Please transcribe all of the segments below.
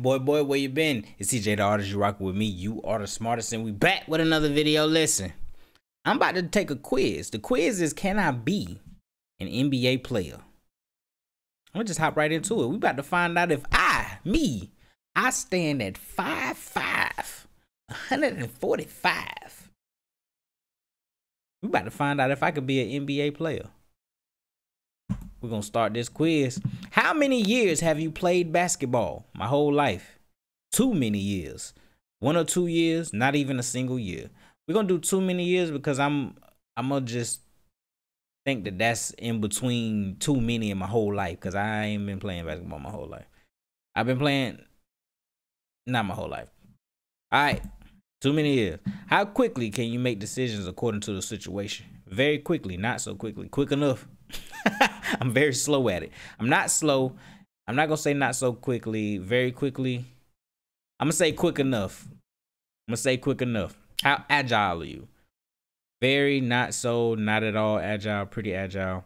Boy, boy, where you been? It's TeeJay the artist. You rocking with me. You are the smartest, and we back with another video. Listen, I'm about to take a quiz. The quiz is, can I be an NBA player? I'm gonna just hop right into it. We about to find out if I, me, I stand at 5'5", 145. We about to find out if I could be an NBA player. We're gonna start this quiz. How many years have you played basketball? My whole life. Too many years. One or two years, not even a single year. We're gonna do too many years because I'm I'm gonna just think that that's in between too many in my whole life because I ain't been playing basketball my whole life. I've been playing not my whole life. All right, too many years. How quickly can you make decisions according to the situation? Very quickly, not so quickly. Quick enough. I'm very slow at it. I'm not slow. I'm not gonna say not so quickly. Very quickly. I'm gonna say quick enough. I'm gonna say quick enough. How agile are you? Very not so, not at all agile, pretty agile.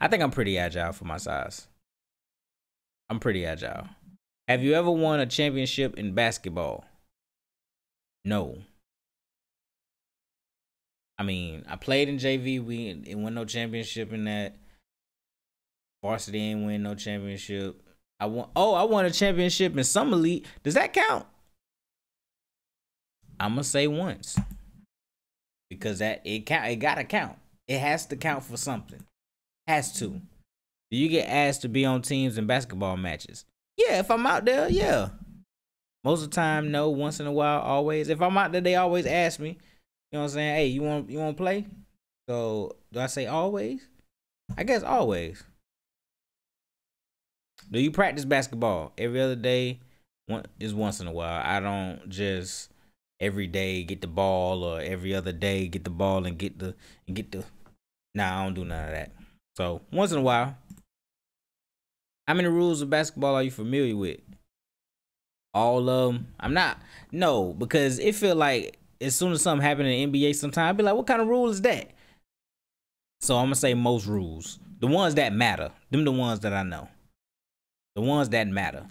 I think I'm pretty agile for my size. I'm pretty agile. Have you ever won a championship in basketball? No. I mean, I played in JV. We didn't win no championship in that. Varsity ain't win no championship. I won. Oh, I won a championship in some elite. Does that count? I'm gonna say once because that it count. It gotta count. It has to count for something. Has to. Do you get asked to be on teams in basketball matches? Yeah, if I'm out there, yeah. Most of the time, no. Once in a while, always. If I'm out there, they always ask me. You know what I'm saying? Hey, you want you want to play? So do I say always? I guess always. Do you practice basketball every other day? One is once in a while. I don't just every day get the ball or every other day get the ball and get the and get the. Nah, I don't do none of that. So once in a while. How many rules of basketball are you familiar with? All of them. I'm not. No, because it feel like as soon as something happen in the NBA, sometime I'd be like, what kind of rule is that? So I'm gonna say most rules. The ones that matter. Them the ones that I know. The ones that matter.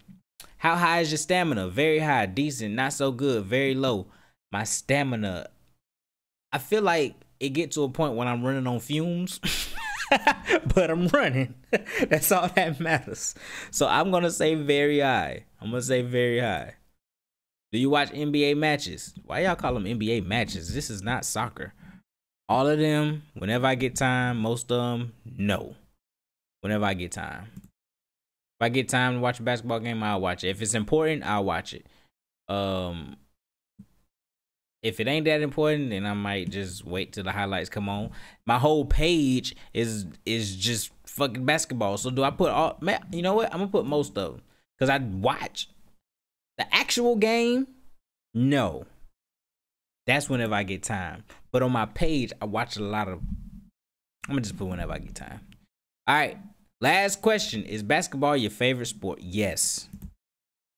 How high is your stamina? Very high, decent, not so good, very low. My stamina. I feel like it get to a point when I'm running on fumes. but I'm running. That's all that matters. So I'm gonna say very high. I'm gonna say very high. Do you watch NBA matches? Why y'all call them NBA matches? This is not soccer. All of them, whenever I get time, most of them, no. Whenever I get time. If I get time to watch a basketball game, I'll watch it. If it's important, I'll watch it. Um if it ain't that important, then I might just wait till the highlights come on. My whole page is is just fucking basketball. So do I put all man, you know what? I'm gonna put most of them. Cause I watch the actual game, no. That's whenever I get time. But on my page, I watch a lot of. I'm gonna just put whenever I get time. All right. Last question: Is basketball your favorite sport? Yes.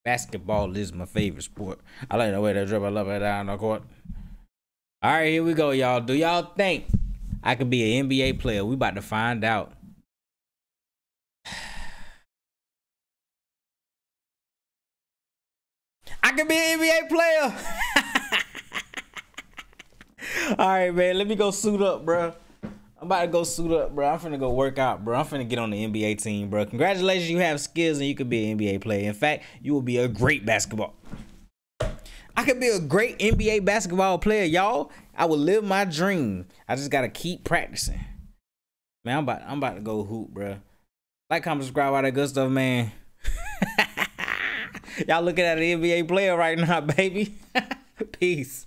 Basketball is my favorite sport. I like the way they dribble up and down the court. All right, here we go, y'all. Do y'all think I could be an NBA player? We about to find out. Could be an NBA player. All right, man. Let me go suit up, bro. I'm about to go suit up, bro. I'm finna go work out, bro. I'm finna get on the NBA team, bro. Congratulations, you have skills and you could be an NBA player. In fact, you will be a great basketball. I could be a great NBA basketball player, y'all. I will live my dream. I just gotta keep practicing. Man, I'm about I'm about to go hoop, bro. Like, comment, subscribe, all that good stuff, man. Y'all looking at an NBA player right now, baby. Peace.